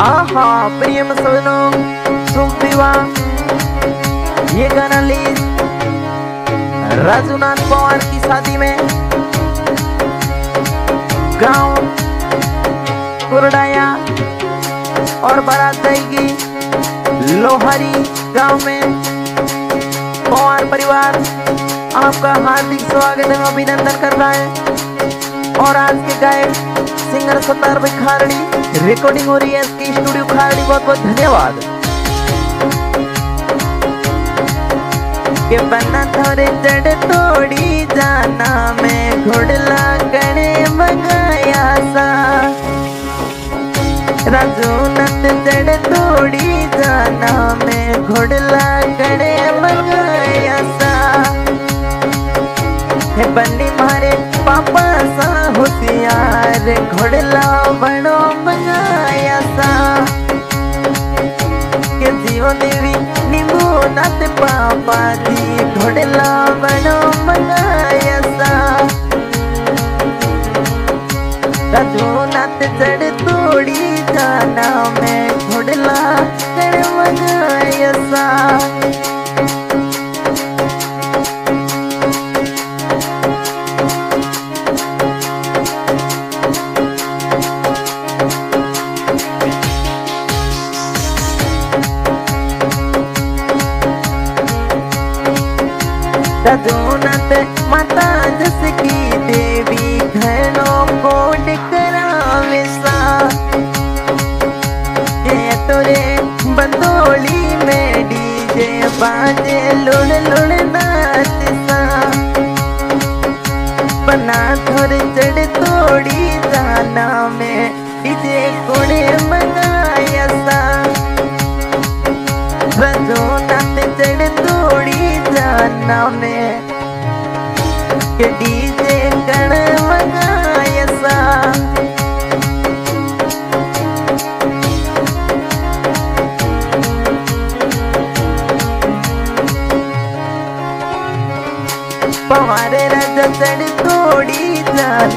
आहा, प्रियम शुभ विवाह। ये गाना लीज राजूनाथ पवार की शादी में। गाँव कुरडाया और बारात जाएगी लोहारी गाँव में। पवार परिवार, आपका हार्दिक स्वागत एवं अभिनंदन करता है। और आज के गायक सिंगर सतार भाई खारड़ी रिकॉर्डिंग हो रही है इसकी स्टूडियो खारड़ी बहुत बहुत धन्यवाद। के बना थोड़े जड़ तोड़ी जाना, मैं घोड़ला करे मंगाया सा। राजू नंद जड़ तोड़ी जाना, मैं घोड़ला करे मंगाया सा। हे मारे पापा सा रजोनत माता जस की देवी घरों को करावे तोरे बंदोली में डीजे बाजे लुण लुण नाच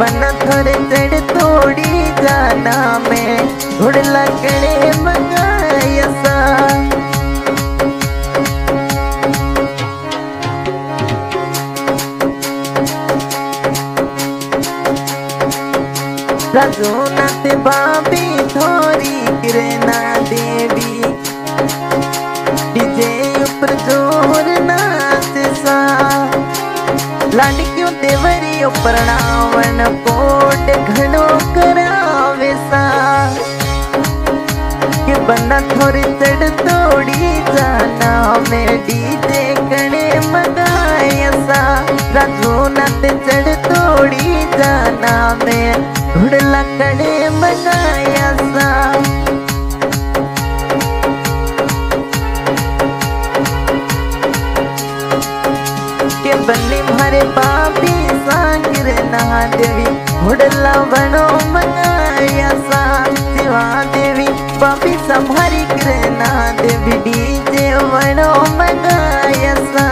बन थोड़े चढ़ तोड़ी जाना में। घुड़ लगड़े मंगाया सा। रजोनाथ बाबी थोरी किरना देवी। डीजे ऊपर ज़ोर लाडक्यों देवरी ऊपर नावन पोट घणो करावे सा के बना थोड़ी चढ़ तोड़ी जाना में डीजे कणे मगाया सा राजू नत चढ़ तोड़ी जाना में घुड़ला कणे मगाया सा भरे पापी सागर नहा देवी। हुडला बनो मनाया सा देवी पापी संभारी कृना देवी। डीजे बनो मनाया सा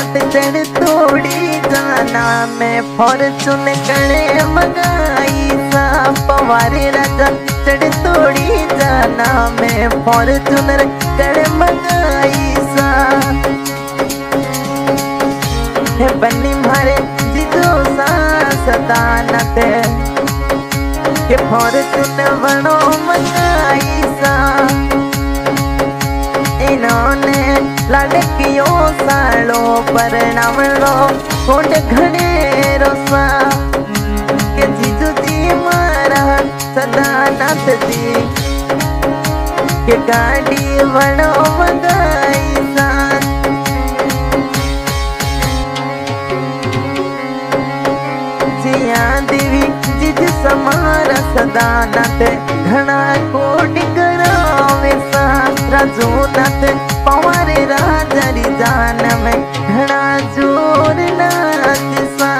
रजूनत चढ़ तोड़ी जाना मैं फॉर्चून कड़े मंगाई सा पवारे राजा चढ़ तोड़ी जाना मैं फॉर्चूनर कड़े मंगाई सा बन्नी मारे जिजो सा सदानत के फॉर्चून बनो मंगाई सा इन्होंने लड़कियों सालों पर नाम लो कोट घने रोसा। के जीजू जी मारा सदानत जी। के गाड़ी सा जिया देवी जिज समार सदानत घना कोटि राजूनत पवारे राजरी जान में घना ज़ोर नाच सा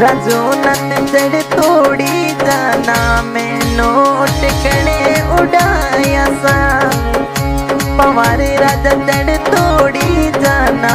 रजोनत चढ़ तोड़ी जाना में नोट कणे उड़ाया सा पवारे राजा चढ़ तोड़ी जाना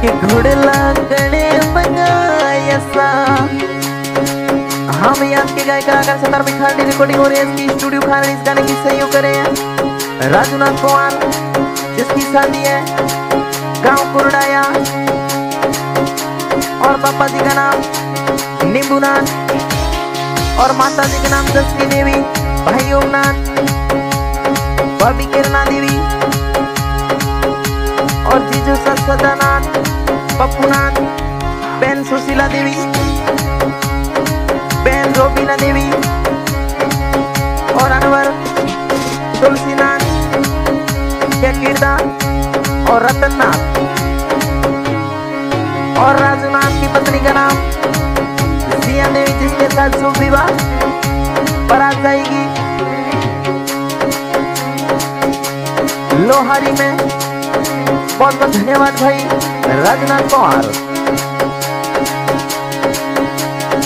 के घोड़ला बिखाड़ी रिकॉर्डिंग हो रही है। इसकी स्टूडियो खाना इस गाने की सहयोग करे। हैं राजनाथ जिसकी शादी है, गाँव कुरडाया। और पापा जी का नाम नींबूनाथ और माता जी का नाम दसवी देवी भाई ओमनाथ भाभी किरणा देवी। और जीजू सदानाथ पप्पूनाथ, बहन सुशीला देवी, बहन रोबीना देवी और अनवर, तुलसीनाथ या कीर्तन और रतननाथ और राजूनाथ की पत्नी का नाम सिया देवी, जिसके साथ शुभ विवाह बारात जाएगी। लोहारी में बहुत बहुत धन्यवाद भाई। राजनाथ पवार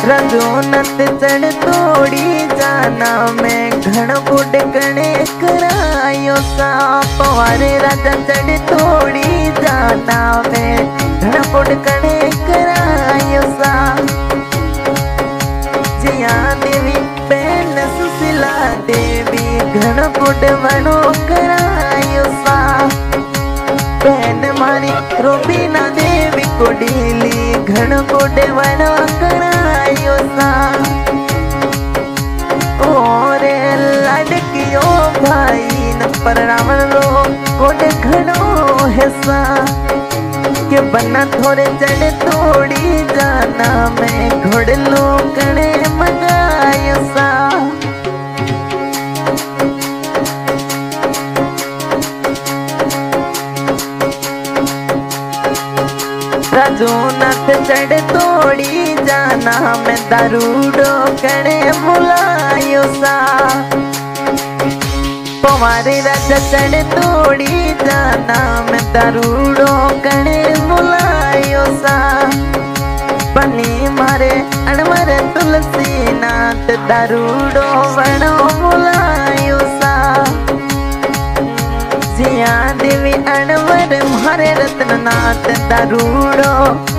रजोनत चढ़ तोड़ी जाना, मैं घण बुड गणे करायो सा। पवारे राजा चढ़ तोड़ी जाना, मैं घण बुड गणे करायो सा। जिया देवी, बहन सुशीला देवी घण बुड वणो करायो सा। रोबीना देवी कोडीली घण बुड वणो करायो सा ओरे लड़कियो भाई न परणावण लो, कोड घणो हिस्सा के बन्ना थोड़े चढ़ तोड़ी जाना, मैं घोड़लो कणे मंगायो सा चढ़ तोड़ी जाना मैं दारूडो कणे मुलायो सा। पवारे राजा चढ़ तोड़ी जाना मैं दारूडो कणे मुलायो सा। बनी मारे अणवर तुलसी नाथ दारूडो वणो मुलायो दारूडो,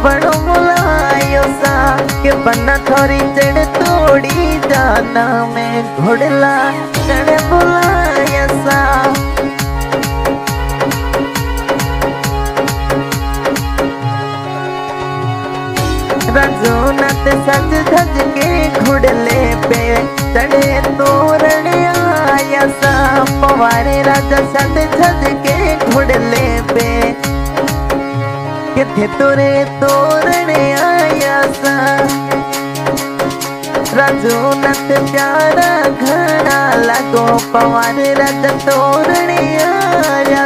बड़ो मुलायो सा, के बन्ना थोड़ी चढ़ तोड़ी जाना मैं घोड़ला चढ़ बुलाया सा। रजोनत सज धज के घुड़ले पे चढ़े तोरण आया सा। पवारे राजा सज धज के घुड़ले पे। किथे तोरे तोरण आया सा रजोनत प्यारा घड़ा लगो पवारे राजा तोरण आया सा